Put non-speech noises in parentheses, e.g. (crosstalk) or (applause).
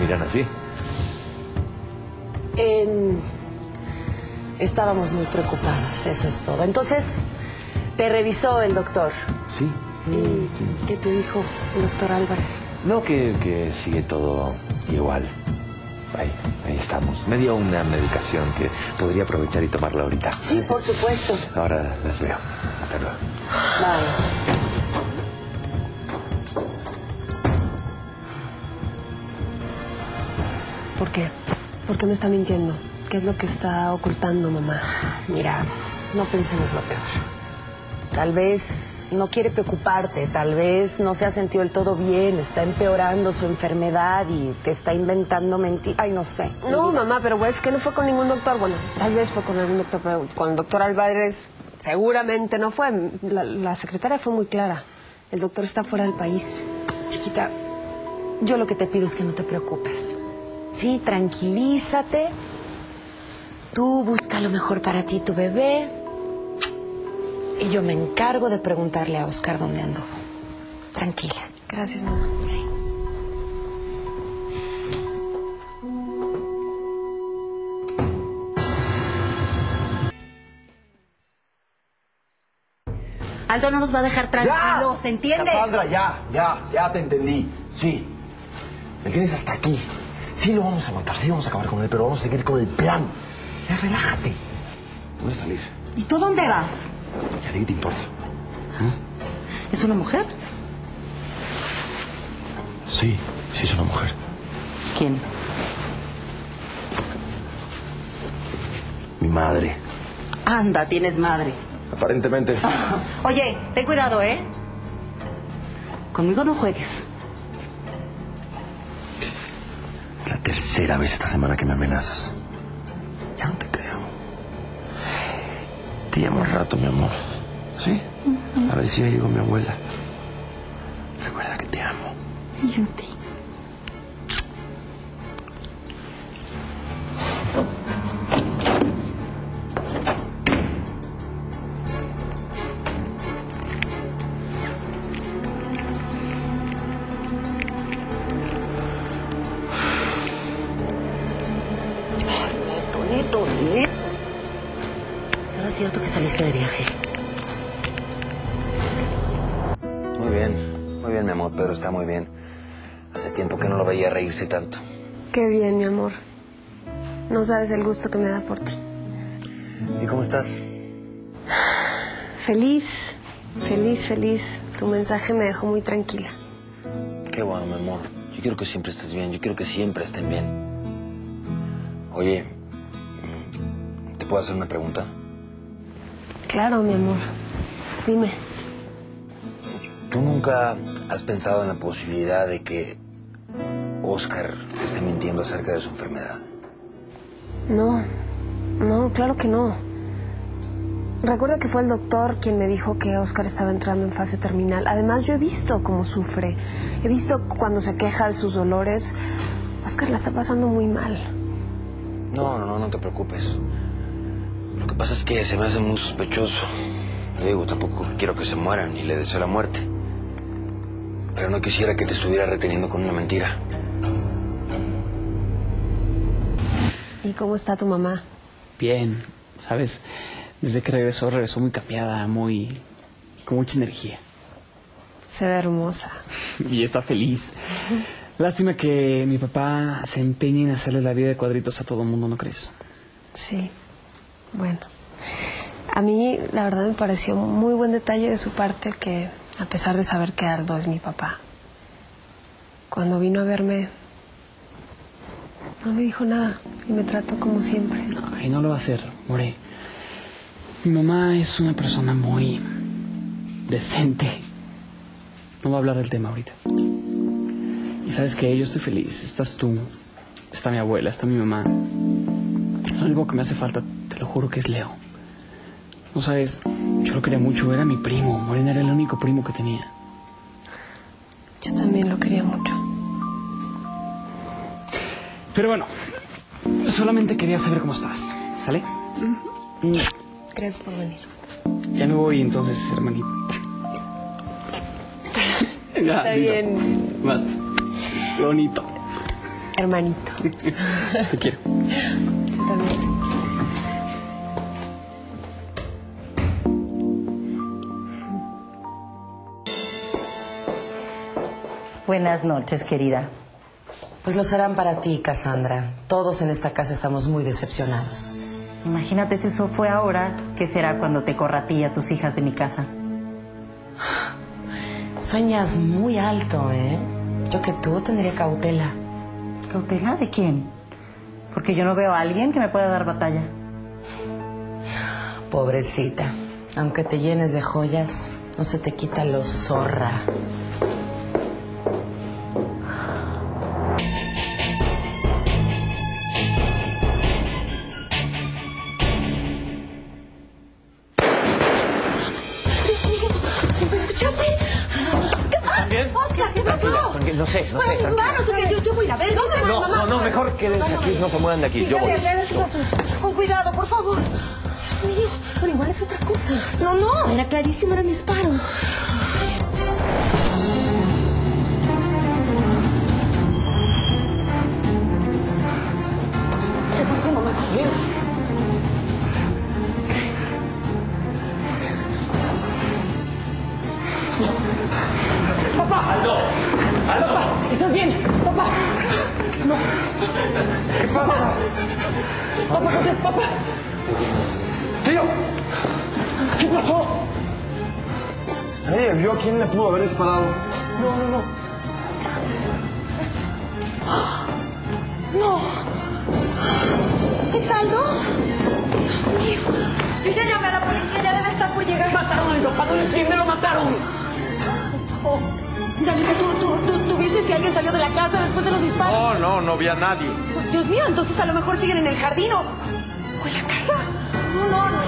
miran así? Estábamos muy preocupadas, eso es todo. Entonces, te revisó el doctor. Sí. ¿Y qué te dijo el doctor Álvarez? No, que, que sigue todo igual. Ahí, ahí estamos. Me dio una medicación que podría aprovechar y tomarla ahorita. Sí, por supuesto. Ahora las veo. Hasta luego. Bye. ¿Por qué? ¿Por qué me está mintiendo? ¿Qué es lo que está ocultando, mamá? Mira, no pensemos lo peor. Tal vez no quiere preocuparte, tal vez no se ha sentido del todo bien, está empeorando su enfermedad y te está inventando mentiras. Ay, no sé. No, mamá, pero es que no fue con ningún doctor. Bueno, tal vez fue con algún doctor, pero con el doctor Álvarez seguramente no fue. La, la secretaria fue muy clara. El doctor está fuera del país. Chiquita, yo lo que te pido es que no te preocupes. Sí, tranquilízate. Tú busca lo mejor para ti, tu bebé. Y yo me encargo de preguntarle a Oscar dónde ando. Tranquila. Gracias, mamá. Sí. Aldo no nos va a dejar tranquilos, ¿entiendes? Cassandra, ya, ya, ya te entendí. Sí. Me tienes hasta aquí. Sí lo vamos a matar, sí vamos a acabar con él, pero vamos a seguir con el plan. Ya, relájate. Voy a salir. ¿Y tú dónde vas? ¿Y a ti qué te importa? ¿Es una mujer? Sí, sí es una mujer. ¿Quién? Mi madre. Anda, tienes madre. Aparentemente. (laughs) Oye, ten cuidado, ¿eh? Conmigo no juegues. La tercera vez esta semana que me amenazas. Ya no te creo. Te llamo al rato, mi amor. ¿Sí? A ver si ya llegó mi abuela. Recuerda que te amo. Yo te... Neto, neto. ¿Será cierto que saliste de viaje? Muy bien, muy bien, mi amor. Pedro está muy bien. Hace tiempo que no lo veía reírse tanto. Qué bien, mi amor. No sabes el gusto que me da por ti. ¿Y cómo estás? Feliz, feliz, feliz. Tu mensaje me dejó muy tranquila. Qué bueno, mi amor. Yo quiero que siempre estés bien. Yo quiero que siempre estén bien. Oye, ¿te puedo hacer una pregunta? Claro, mi amor. Dime. ¿Tú nunca has pensado en la posibilidad de que Oscar te esté mintiendo acerca de su enfermedad? No, no, claro que no. Recuerda que fue el doctor quien me dijo que Oscar estaba entrando en fase terminal. Además, yo he visto cómo sufre. He visto cuando se queja de sus dolores. Oscar la está pasando muy mal. No, no, no, no te preocupes. Lo que pasa es que se me hace muy sospechoso. Le digo, tampoco quiero que se muera ni le deseo la muerte. Pero no quisiera que te estuviera reteniendo con una mentira. ¿Y cómo está tu mamá? Bien, ¿sabes? Desde que regresó, regresó muy cambiada, muy... con mucha energía. Se ve hermosa. (laughs) Y está feliz. Lástima que mi papá se empeñe en hacerle la vida de cuadritos a todo el mundo, ¿no crees? Sí. Bueno. A mí, la verdad, me pareció muy buen detalle de su parte que, a pesar de saber que Aldo es mi papá, cuando vino a verme, no me dijo nada y me trató como siempre. Ay, no lo va a hacer, More. Mi mamá es una persona muy decente. No va a hablar del tema ahorita. Y sabes que yo estoy feliz. Estás tú, está mi abuela, está mi mamá. Lo único que me hace falta, lo juro, que es Leo. No sabes, yo lo quería mucho, era mi primo. Morena era el único primo que tenía. Yo también lo quería mucho. Pero bueno, solamente quería saber cómo estás. ¿Sale? Gracias por venir. Ya me voy entonces, hermanita. (laughs) Ya, Está digo, bien. Más bonito. Hermanito. (laughs) Te quiero. (laughs) Buenas noches, querida. Pues lo serán para ti, Cassandra. Todos en esta casa estamos muy decepcionados. Imagínate si eso fue ahora, ¿qué será cuando te corra a ti y a tus hijas de mi casa? Sueñas muy alto, ¿eh? Yo que tú tendría cautela. ¿Cautela de quién? Porque yo no veo a alguien que me pueda dar batalla. Pobrecita. Aunque te llenes de joyas, no se te quita lo zorra. Escuchaste? ¿Qué pasa? Oscar, ¿qué pasó? Tranquila, no sé, no Fueron sé. mis manos, ok, yo, yo voy a ir a ver. ¿Dónde No, mamá? no, no, mejor quédense aquí, no se muevan de aquí. Yo voy. ¿Qué pasó? Con cuidado, por favor. Dios mío. Bueno, igual es otra cosa. No, no, era clarísimo, eran disparos. ¿Qué pasó, mamá? ¿Estás bien? Papá. No. ¿Qué pasa? Papá, ¿qué es papá? ¡Tío! ¿Qué pasó? ¿Nadie vio a quién le pudo haber disparado? No, no, no. No. ¿Es Aldo? Dios mío. Yo ya llamé a la policía, ya debe estar por llegar. Mataron a mi papá, no entiende, lo mataron. ¿Tú, tú, tú, tú viste si alguien salió de la casa después de los disparos? No, no, no vi a nadie. Dios mío, entonces a lo mejor siguen en el jardín o, o en la casa. No, no, no.